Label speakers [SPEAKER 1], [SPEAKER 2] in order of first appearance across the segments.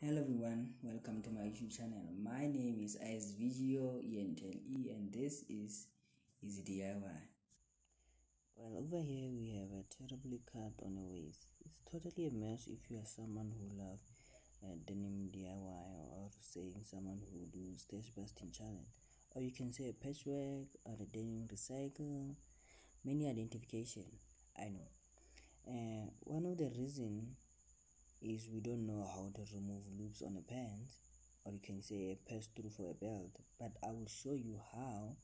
[SPEAKER 1] Hello everyone, welcome to my YouTube channel. My name is ISVGO ENTLE and this is EVSY DIY. Well, over here we have a terribly cut on a waist. It's totally a mess if you are someone who love uh, denim DIY or saying someone who do stash busting challenge. Or you can say a patchwork or a denim recycle. Many identification, I know. Uh, one of the reason is we don't know how to remove loops on a pant or you can say a pass through for a belt but I will show you how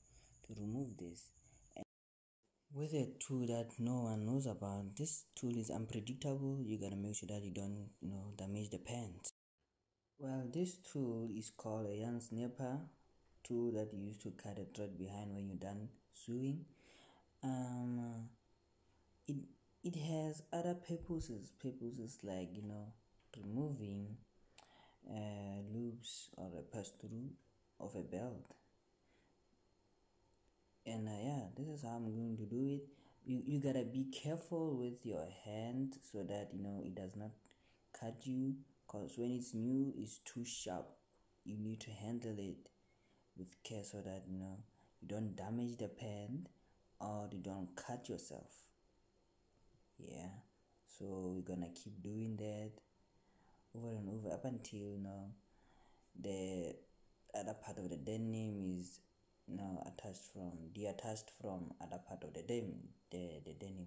[SPEAKER 1] to remove this. And with a tool that no one knows about this tool is unpredictable. You gotta make sure that you don't you know damage the pants well this tool is called a yarn snipper tool that you use to cut a thread behind when you're done sewing. Um it it has other purposes purposes like you know removing uh, loops or a pass through of a belt. And uh, yeah this is how i'm going to do it. You, you gotta be careful with your hand so that you know it does not cut you because when it's new it's too sharp. You need to handle it with care so that you know you don't damage the pen or you don't cut yourself yeah. So we're gonna keep doing that over and over up until know the other part of the denim is now attached from detached from other part of the denim the, the denim.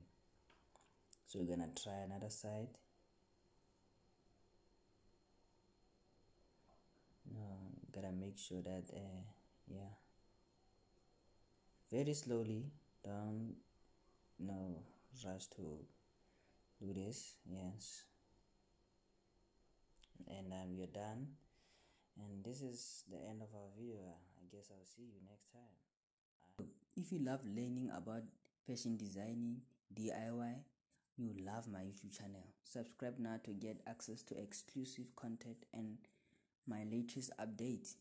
[SPEAKER 1] So we're gonna try another side. Now gotta make sure that uh, yeah. Very slowly don't no rush to do this yes. And um, we're done. And this is the end of our video. I guess i'll see you next time. If you love learning about fashion designing diy you love my youtube channel. Subscribe now to get access to exclusive content and my latest updates